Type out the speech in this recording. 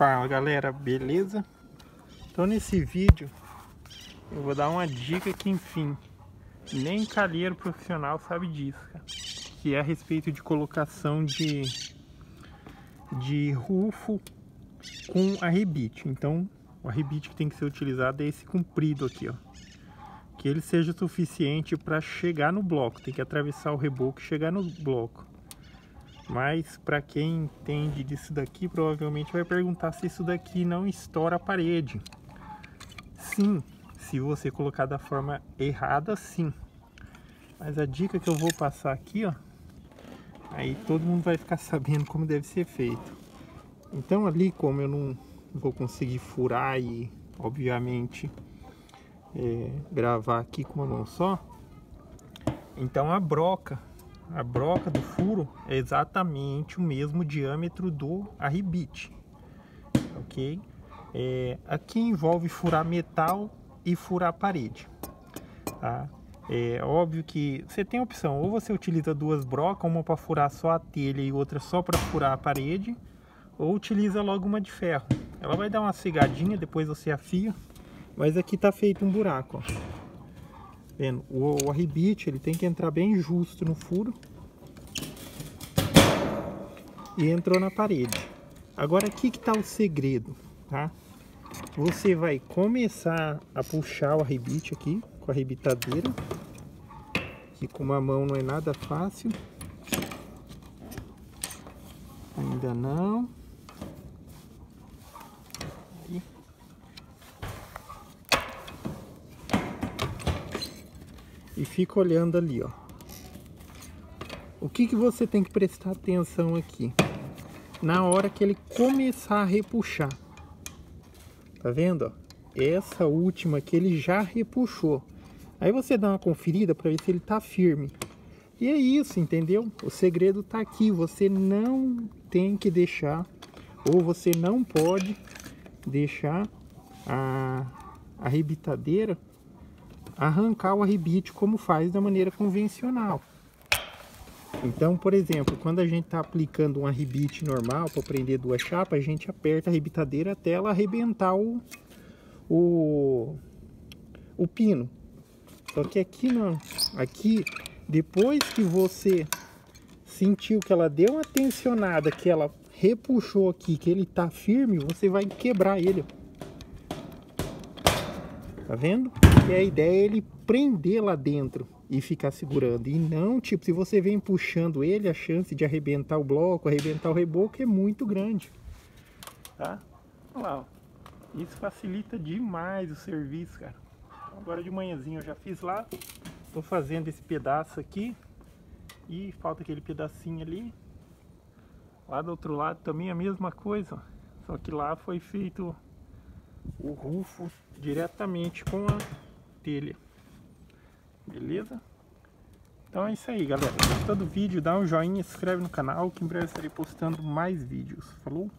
Fala galera, beleza? Então nesse vídeo eu vou dar uma dica que enfim nem calheiro profissional sabe disso, cara, que é a respeito de colocação de de rufo com arrebite. Então o arrebite que tem que ser utilizado é esse comprido aqui, ó. Que ele seja suficiente para chegar no bloco, tem que atravessar o reboco e chegar no bloco. Mas para quem entende disso daqui, provavelmente vai perguntar se isso daqui não estoura a parede. Sim, se você colocar da forma errada, sim. Mas a dica que eu vou passar aqui, ó, aí todo mundo vai ficar sabendo como deve ser feito. Então ali, como eu não vou conseguir furar e, obviamente, é, gravar aqui com uma mão só, então a broca a broca do furo é exatamente o mesmo diâmetro do arribite, ok? É, aqui envolve furar metal e furar parede, tá? É óbvio que você tem a opção, ou você utiliza duas brocas, uma para furar só a telha e outra só para furar a parede, ou utiliza logo uma de ferro. Ela vai dar uma cegadinha, depois você afia, mas aqui tá feito um buraco, ó. Vendo? O, arribite ele tem que entrar bem justo no furo. E entrou na parede. Agora aqui que está o segredo, tá? Você vai começar a puxar o arribite aqui com a arrebitadeira. Que com uma mão não é nada fácil. Ainda não. e fica olhando ali, ó. O que, que você tem que prestar atenção aqui? Na hora que ele começar a repuxar. Tá vendo? Essa última que ele já repuxou. Aí você dá uma conferida para ver se ele tá firme. E é isso, entendeu? O segredo tá aqui. Você não tem que deixar, ou você não pode deixar a, a rebitadeira arrancar o arrebite como faz da maneira convencional. Então, por exemplo, quando a gente está aplicando um arrebite normal para prender duas chapas, a gente aperta a arrebitadeira até ela arrebentar o, o, o pino. Só que aqui não, aqui depois que você sentiu que ela deu uma tensionada, que ela repuxou aqui, que ele está firme, você vai quebrar ele. Tá vendo? E a ideia é ele prender lá dentro e ficar segurando. E não, tipo, se você vem puxando ele, a chance de arrebentar o bloco, arrebentar o reboco é muito grande. Tá? Olha lá, ó. Isso facilita demais o serviço, cara. Agora de manhãzinho eu já fiz lá. Tô fazendo esse pedaço aqui. E falta aquele pedacinho ali. Lá do outro lado também a mesma coisa. Só que lá foi feito o rufo diretamente com a telha. Beleza? Então é isso aí, galera. Gostou do vídeo? Dá um joinha, se inscreve no canal que em breve estarei postando mais vídeos. Falou?